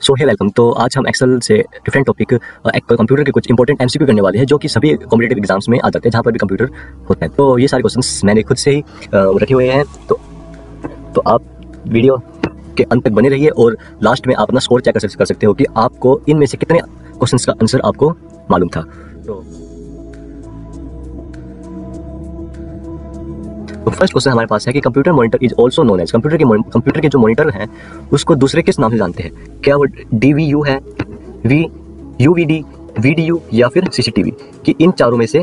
सो है वेलकम तो आज हम एक्सेल से डिफरेंट टॉपिक कंप्यूटर के कुछ इंपॉर्टेंट एमसीक्यू करने वाले हैं, जो कि सभी कॉम्पिटेटिव एग्ज़ाम्स में आ जाते हैं, जहाँ पर भी कंप्यूटर होते हैं। तो ये सारे क्वेश्चन मैंने खुद से ही रखे हुए हैं। तो तो आप वीडियो के अंत तक बने रहिए और लास्ट में आप अपना स्कोर चेक कर सकते हो कि आपको इनमें से कितने क्वेश्चन का आंसर आपको मालूम था। तो तो फ़र्स्ट क्वेश्चन हमारे पास है कि computer monitor is also known as computer के कंप्यूटर के जो मॉनिटर हैं, उसको दूसरे किस नाम से जानते हैं? क्या वो डी वी यू है V U V D V D U या फिर सी सी टी वी कि इन चारों में से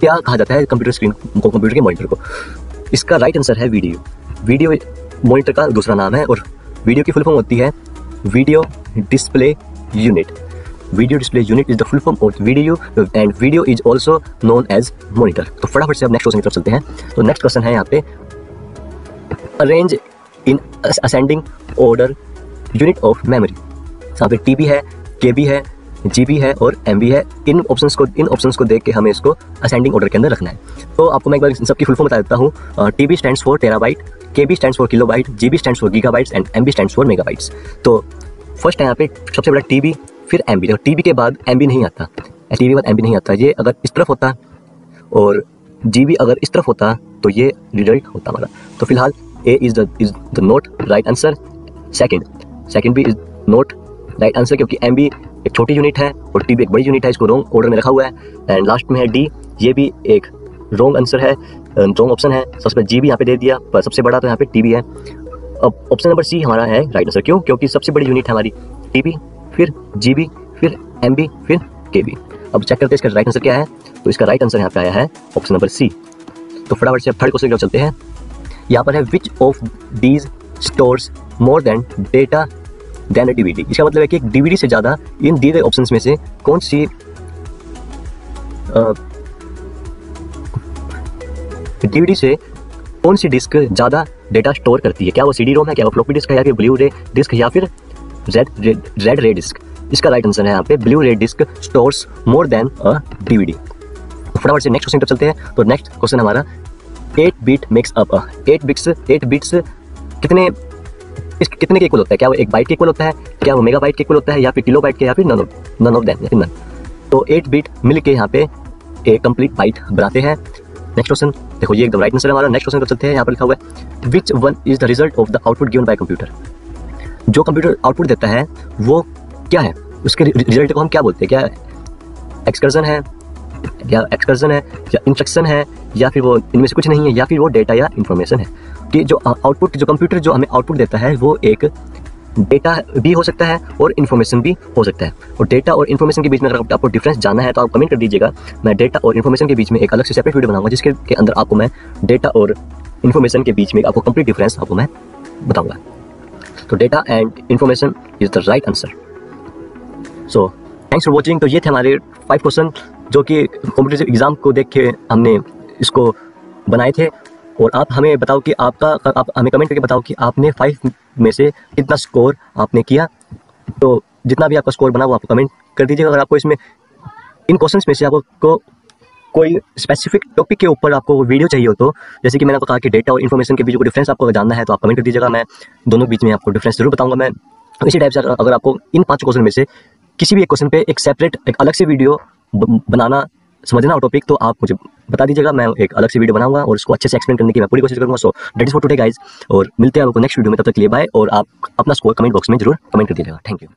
क्या कहा जाता है कंप्यूटर स्क्रीन को कंप्यूटर के मॉनिटर को? इसका राइट आंसर है वीडियो वीडियो मॉनिटर का दूसरा नाम है और वीडियो की फुल फॉर्म होती है video display unit video display unit is the full form of video and video is also known as monitor तो फटाफट से आप नेक्स्ट क्वेश्चन की तरफ़ चलते हैं। तो नेक्स्ट क्वेश्चन है यहाँ पे arrange in ascending order unit of memory यहाँ पे टी है के है जीबी है और एमबी है। इन ऑप्शंस को, इन ऑप्शंस को देख के हमें इसको असेंडिंग ऑर्डर के अंदर रखना है। तो आपको मैं एक बार सबकी फुल फॉर्म बता देता हूँ। T B stand for terabyte K B stand for kilobyte G B stand for gigabytes and M B stand for megabytes तो फ़र्स्ट है यहाँ पे सबसे बड़ा टी बी फिर एम बी देखो टी के बाद एम बी नहीं आता। टी बी बाद एम बी नहीं आता। ये अगर इस तरफ़ होता, और जी बी अगर इस तरफ़ होता तो ये रिज़ल्ट होता हमारा। तो फ़िलहाल A is the is the not right answer second second भी इज़ नोट राइट आंसर क्योंकि एम बी एक छोटी यूनिट है, और टी बी एक बड़ी यूनिट है, इसको रॉन्ग ऑर्डर में रखा हुआ है। एंड लास्ट में है डी ये भी एक रॉन्ग आंसर है रॉन्ग ऑप्शन है। सबसे जी भी यहाँ पे दे दिया, पर सबसे बड़ा तो यहाँ पे टी बी है। अब ऑप्शन नंबर सी हमारा है राइट आंसर क्यों? क्योंकि सबसे बड़ी यूनिट है हमारी टी बी फिर जीबी फिर एमबी फिर के अब चेक करते हैं इसका राइट आंसर क्या है। तो इसका राइट आंसर यहाँ पे आया है ऑप्शन नंबर सी तो फटाफट से थर्ड क्वेश्चन चलते हैं। यहाँ पर है which of these stores more than data than a DVD इसका मतलब है कि एक डीवीडी से ज़्यादा इन दिए गए ऑप्शंस में से कौन सी डीवीडी से कौन सी डिस्क ज़्यादा डेटा स्टोर करती है? क्या वो सी डी रोम है? क्या वो फ्लॉपी डिस्क है? या फिर ब्लू रे डिस्क या फिर रेड रेड डिस्क इसका राइट आंसर है यहाँ पे blue ray disc stores more than a DVD फटाफट से नेक्स्ट क्वेश्चन पर चलते हैं। तो नेक्स्ट क्वेश्चन हमारा eight bit makes up eight bits eight bits कितने इस कितने के इक्वल होता है? क्या वो एक बाइट के इक्वल होता है? क्या वो मेगा बाइट के इक्वल होता है? या फिर किलो बाइट के या फिर none of none of them या फिर नन तो एट बीट मिल के यहाँ पे एक कंप्लीट बाइट बनाते हैं। नेक्स्ट क्वेश्चन देखो ये एकदम राइट आंसर हमारा। नेक्स्ट क्वेश्चन पर चलते हैं। यहाँ पर लिखा हुआ है which one is the result of the output given by computer जो कंप्यूटर आउटपुट देता है, वो क्या है? उसके रिज़ल्ट को हम क्या बोलते हैं? क्या एक्सकर्जन है? या एक्सकर्जन है? या इंस्ट्रक्शन है? या फिर वो इनमें से कुछ नहीं है? या फिर वो डेटा या इन्फॉर्मेशन है? कि जो आउटपुट जो कंप्यूटर जो हमें आउटपुट देता है, वो एक डेटा भी हो सकता है और इन्फॉर्मेशन भी हो सकता है। और डेटा और इन्फॉर्मेशन के बीच में अगर आपको डिफरेंस जानना है तो आप कमेंट कर दीजिएगा। मैं डेटा और इन्फॉर्मेशन के बीच में एक अलग से सेपरेट वीडियो बनाऊँगा, जिसके अंदर आपको मैं डेटा और इन्फॉर्मेशन के बीच में आपको कंप्लीट डिफरेंस आपको मैं बताऊँगा। तो data and information is the right answer so thanks for watching तो ये थे हमारे फाइव क्वेश्चन जो कि कॉम्पिटेटिव एग्ज़ाम को देख के हमने इसको बनाए थे। और आप हमें बताओ कि आपका, आप हमें कमेंट करके बताओ कि आपने फाइव में से कितना स्कोर आपने किया। तो जितना भी आपका स्कोर बना वो आप कमेंट कर दीजिएगा। अगर आपको इसमें, इन क्वेश्चंस में से आपको कोई स्पेसिफिक टॉपिक के ऊपर आपको वीडियो चाहिए हो तो जैसे कि मैंने आपको कहा कि डेटा और इन्फॉर्मेशन के बीच को डिफरेंस आपको जानना है तो आप कमेंट कर दीजिएगा, मैं दोनों बीच में आपको डिफरेंस ज़रूर बताऊँगा मैं। इसी टाइप से अगर आपको इन पाँच क्वेश्चन में से किसी भी एक क्वेश्चन पे एक सेपरेट एक अलग से वीडियो बनाना, समझना हो टॉपिक तो आप मुझे बता दीजिएगा, मैं एक अलग से वीडियो बनाऊँगा और उसको अच्छे से एक्सप्लेन करने की मैं पूरी कोशिश करूँगा। So that is for today guys और मिलते हैं आपको नेक्स्ट वीडियो में, तब तक लिए बाय और आप अपना स्कोर कमेंट बॉक्स में ज़रूर कमेंट कर दीजिएगा। Thank you